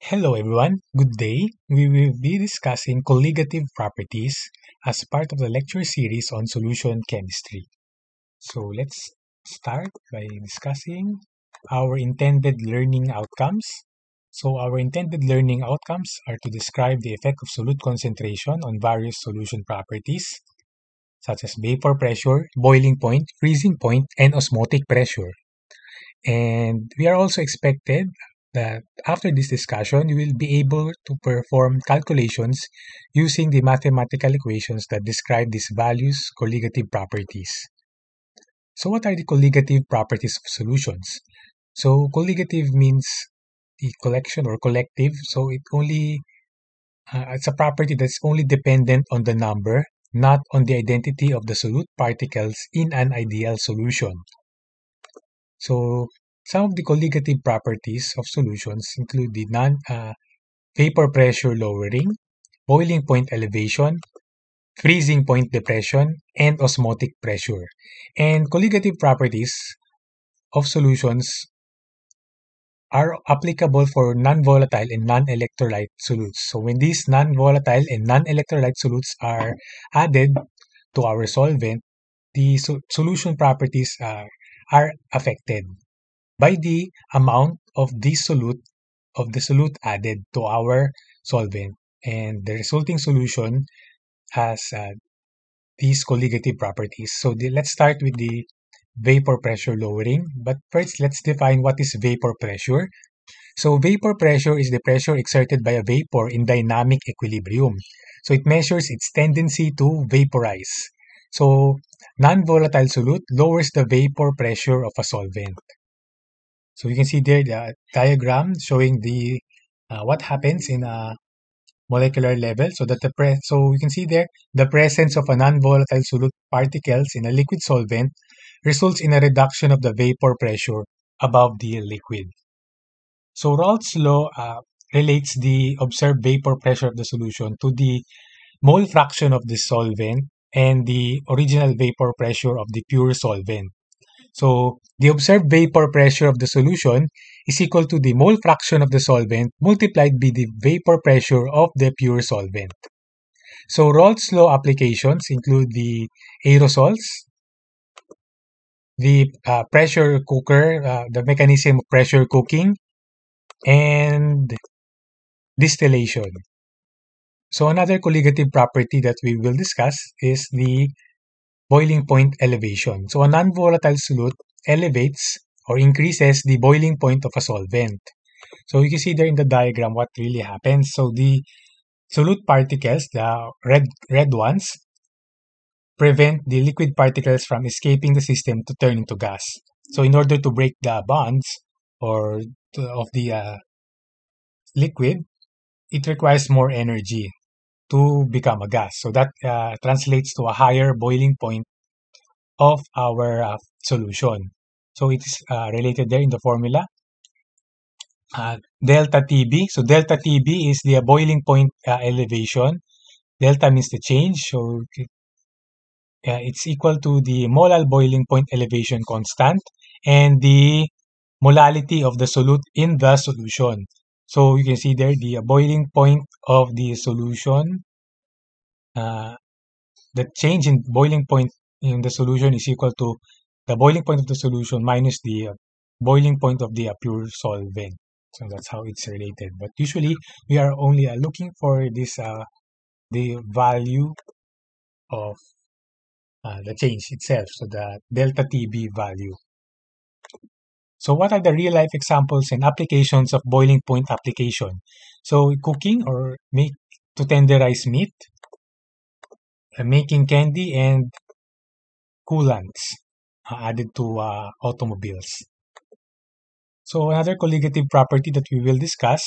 Hello everyone, good day. We will be discussing colligative properties as part of the lecture series on solution chemistry. So let's start by discussing our intended learning outcomes. So our intended learning outcomes are to describe the effect of solute concentration on various solution properties such as vapor pressure, boiling point, freezing point, and osmotic pressure. And we are also expected that after this discussion, you will be able to perform calculations using the mathematical equations that describe these values colligative properties. So what are the colligative properties of solutions? So colligative means the collection or collective. So it only uh, it's a property that's only dependent on the number, not on the identity of the solute particles in an ideal solution. So some of the colligative properties of solutions include the non uh, vapor pressure lowering, boiling point elevation, freezing point depression, and osmotic pressure. And colligative properties of solutions are applicable for non-volatile and non-electrolyte solutes. So when these non-volatile and non-electrolyte solutes are added to our solvent, the so solution properties uh, are affected by the amount of the solute of the solute added to our solvent and the resulting solution has uh, these colligative properties. So the, let's start with the vapor pressure lowering. But first, let's define what is vapor pressure. So vapor pressure is the pressure exerted by a vapor in dynamic equilibrium. So it measures its tendency to vaporize. So non-volatile solute lowers the vapor pressure of a solvent. So you can see there the diagram showing the uh, what happens in a molecular level. So that the pre so you can see there the presence of a non-volatile solute particles in a liquid solvent results in a reduction of the vapor pressure above the liquid. So Raoult's law uh, relates the observed vapor pressure of the solution to the mole fraction of the solvent and the original vapor pressure of the pure solvent. So the observed vapor pressure of the solution is equal to the mole fraction of the solvent multiplied by the vapor pressure of the pure solvent. So Raoult's law applications include the aerosols, the uh, pressure cooker, uh, the mechanism of pressure cooking, and distillation. So another colligative property that we will discuss is the boiling point elevation. So a non-volatile solute elevates or increases the boiling point of a solvent. So you can see there in the diagram what really happens. So the solute particles, the red, red ones, prevent the liquid particles from escaping the system to turn into gas. So in order to break the bonds or to, of the uh, liquid, it requires more energy to become a gas. So that uh, translates to a higher boiling point of our uh, solution. So it is uh, related there in the formula. Uh, delta TB. So delta TB is the boiling point uh, elevation. Delta means the change. So it's equal to the molar boiling point elevation constant and the molality of the solute in the solution. So you can see there the boiling point of the solution. Uh, the change in boiling point in the solution is equal to the boiling point of the solution minus the uh, boiling point of the pure solvent. So that's how it's related. But usually we are only uh, looking for this uh, the value of uh, the change itself, so the delta TB value. So what are the real life examples and applications of boiling point application? So cooking or make to tenderize meat, uh, making candy and coolants uh, added to uh, automobiles. So another colligative property that we will discuss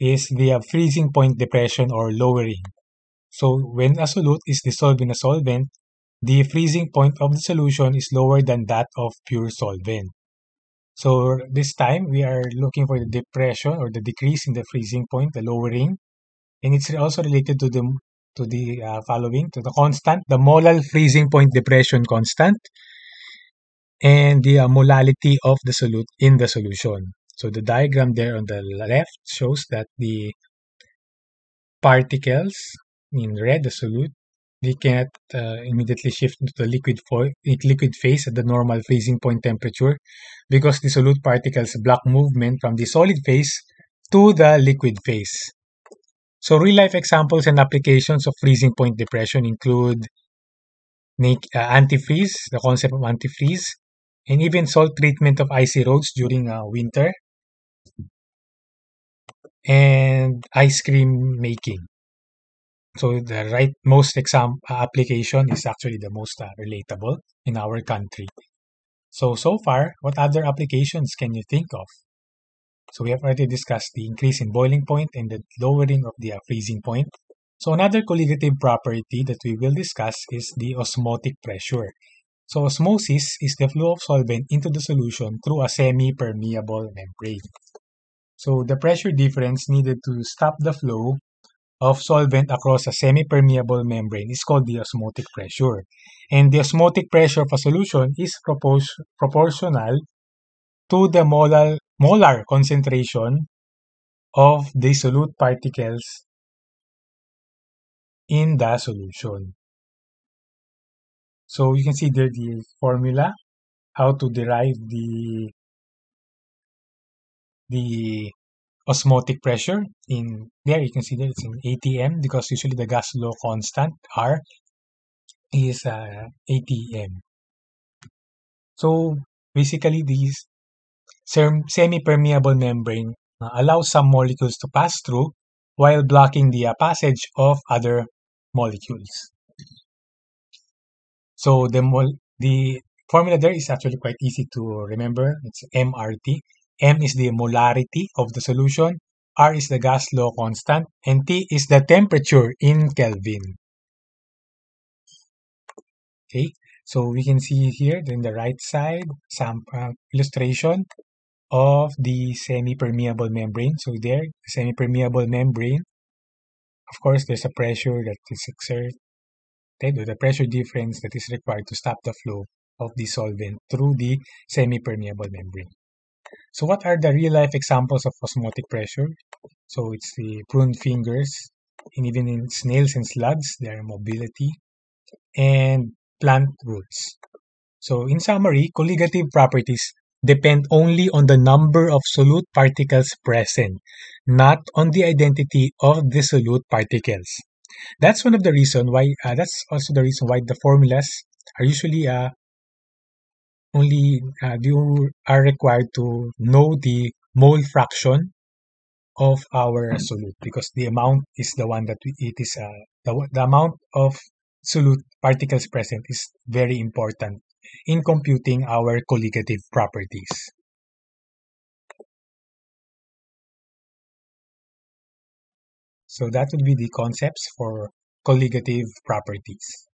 is the uh, freezing point depression or lowering. So when a solute is dissolved in a solvent, the freezing point of the solution is lower than that of pure solvent. So this time we are looking for the depression or the decrease in the freezing point, the lowering, and it's also related to the to the uh, following to the constant, the molar freezing point depression constant, and the uh, molality of the solute in the solution. So the diagram there on the left shows that the particles in red, the solute, they cannot uh, immediately shift into the liquid, liquid phase at the normal freezing point temperature because the solute particles block movement from the solid phase to the liquid phase. So real-life examples and applications of freezing point depression include uh, antifreeze, the concept of antifreeze, and even salt treatment of icy roads during uh, winter, and ice cream making. So the right most exam application is actually the most uh, relatable in our country. So so far, what other applications can you think of? So we have already discussed the increase in boiling point and the lowering of the uh, freezing point. So another colligative property that we will discuss is the osmotic pressure. So osmosis is the flow of solvent into the solution through a semi-permeable membrane. So the pressure difference needed to stop the flow of solvent across a semi-permeable membrane is called the osmotic pressure. And the osmotic pressure of a solution is propor proportional to the molar, molar concentration of the solute particles in the solution. So you can see there the formula, how to derive the the osmotic pressure in there. You can see that it's in atm because usually the gas law constant r is uh, atm so basically these semi-permeable membrane uh, allows some molecules to pass through while blocking the uh, passage of other molecules. So the the formula there is actually quite easy to remember. It's mrt M is the molarity of the solution, R is the gas law constant, and T is the temperature in Kelvin. Okay, so we can see here in the right side some uh, illustration of the semi-permeable membrane. So there, the semi-permeable membrane, of course, there's a pressure that is exerted or the pressure difference that is required to stop the flow of the solvent through the semi-permeable membrane. So what are the real life examples of osmotic pressure? So it's the pruned fingers, and even in snails and slugs, their mobility, and plant roots. So in summary, colligative properties depend only on the number of solute particles present, not on the identity of the solute particles. That's one of the reason why. Uh, that's also the reason why the formulas are usually uh, only uh, you are required to know the mole fraction of our solute because the amount is the one that we, it is uh, the, the amount of solute particles present is very important in computing our colligative properties. So that would be the concepts for colligative properties.